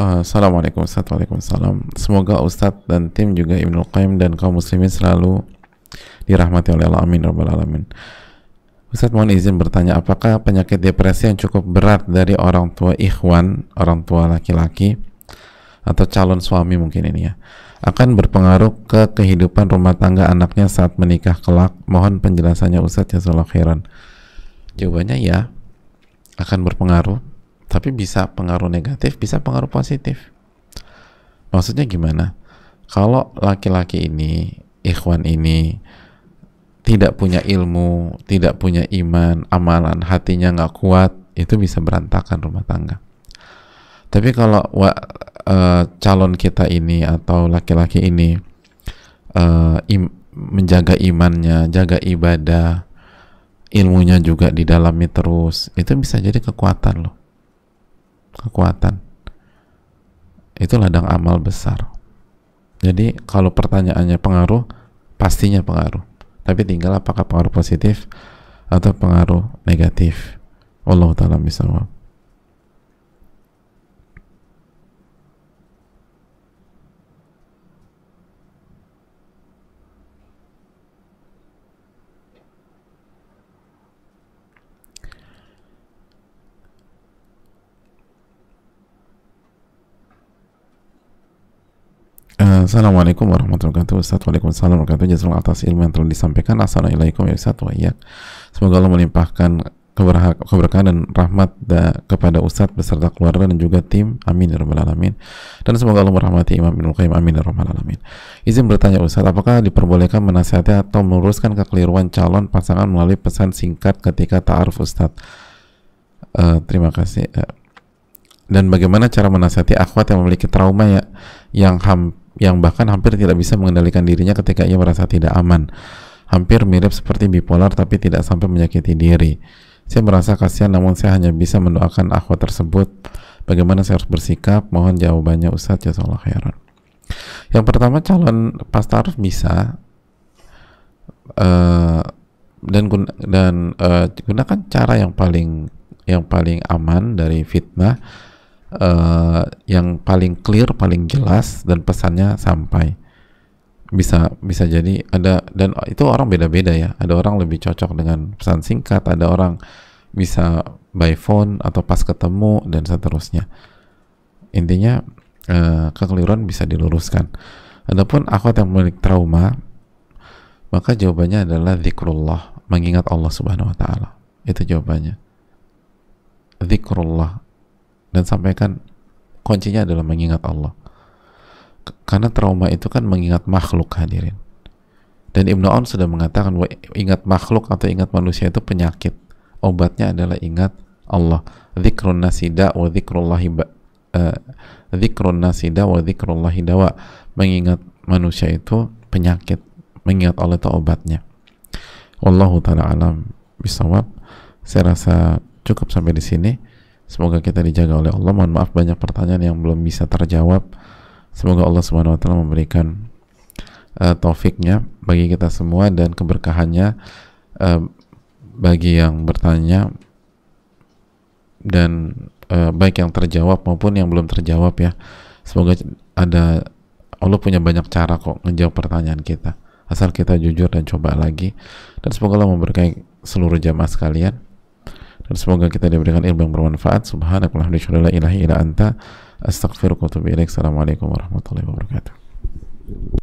Uh, Assalamualaikum Ustaz. Waalaikumsalam. Semoga Ustaz dan tim juga Ibnu Qayyim dan kaum muslimin selalu dirahmati oleh Allah. Amin Rabbal Alamin. Ustaz mohon izin bertanya apakah penyakit depresi yang cukup berat dari orang tua ikhwan orang tua laki-laki atau calon suami mungkin ini ya akan berpengaruh ke kehidupan rumah tangga anaknya saat menikah kelak? Mohon penjelasannya Ustaz ya khairan. Jawabannya ya akan berpengaruh tapi bisa pengaruh negatif bisa pengaruh positif. Maksudnya gimana? Kalau laki-laki ini ikhwan ini tidak punya ilmu tidak punya iman amalan hatinya nggak kuat itu bisa berantakan rumah tangga. Tapi kalau wa, uh, calon kita ini atau laki-laki ini uh, im, menjaga imannya jaga ibadah ilmunya juga didalami terus itu bisa jadi kekuatan loh kekuatan. Itu ladang amal besar. Jadi kalau pertanyaannya pengaruh pastinya pengaruh. Tapi tinggal apakah pengaruh positif atau pengaruh negatif. Allah taala misalnya Assalamualaikum warahmatullahi wabarakatuh. Ustaz Waalaikumsalam warahmatullahi wabarakatuh. Atas ilmu yang telah disampaikan. Assalamualaikum ya Ustaz. Wa Semoga Allah melimpahkan keberkahan dan rahmat da, kepada Ustadz beserta keluarga dan juga tim. Amin ya rabbal alamin. Dan semoga Allah merahmati Imam Ibnu Qayyim. Amin ya rabbal alamin. Izin bertanya Ustadz apakah diperbolehkan menasihati atau meluruskan kekeliruan calon pasangan melalui pesan singkat ketika ta'aruf Ustadz uh, terima kasih. Uh, dan bagaimana cara menasihati akhwat yang memiliki trauma ya yang ham, yang bahkan hampir tidak bisa mengendalikan dirinya ketika ia merasa tidak aman. Hampir mirip seperti bipolar tapi tidak sampai menyakiti diri. Saya merasa kasihan namun saya hanya bisa mendoakan akhwat tersebut. Bagaimana saya harus bersikap? Mohon jawabannya Ustadz Jazakallah khairan. Yang pertama calon pastor bisa uh, dan guna, dan uh, gunakan cara yang paling yang paling aman dari fitnah uh, yang paling clear, paling jelas dan pesannya sampai. Bisa bisa jadi ada dan itu orang beda-beda ya. Ada orang lebih cocok dengan pesan singkat ada orang bisa by phone atau pas ketemu dan seterusnya. Intinya uh, kekeliruan bisa diluruskan. Adapun akhwat yang memiliki trauma maka jawabannya adalah zikrullah mengingat Allah subhanahu wa ta'ala. Itu jawabannya. Zikrullah dan sampaikan kuncinya adalah mengingat Allah. Karena trauma itu kan mengingat makhluk hadirin. Dan Ibnu On sudah mengatakan ingat makhluk atau ingat manusia itu penyakit. Obatnya adalah ingat Allah. Zikrun nasida wa zikrullahi uh, zikrun nasida wa zikrullahi dawa. Mengingat manusia itu penyakit. Mengingat Allah itu obatnya. Wallahu taala alam bisawab. Saya rasa cukup sampai di sini Semoga kita dijaga oleh Allah. Mohon maaf banyak pertanyaan yang belum bisa terjawab. Semoga Allah Subhanahu wa taala memberikan uh, taufiknya bagi kita semua dan keberkahannya uh, bagi yang bertanya dan uh, baik yang terjawab maupun yang belum terjawab ya. Semoga ada Allah punya banyak cara kok menjawab pertanyaan kita. Asal kita jujur dan coba lagi. Dan semoga Allah memberkahi seluruh jamaah sekalian dan semoga kita diberikan ilmu yang bermanfaat. Subhanakallahumma ilahi Astaghfirullahaladzim anta assalamualaikum warahmatullahi wabarakatuh.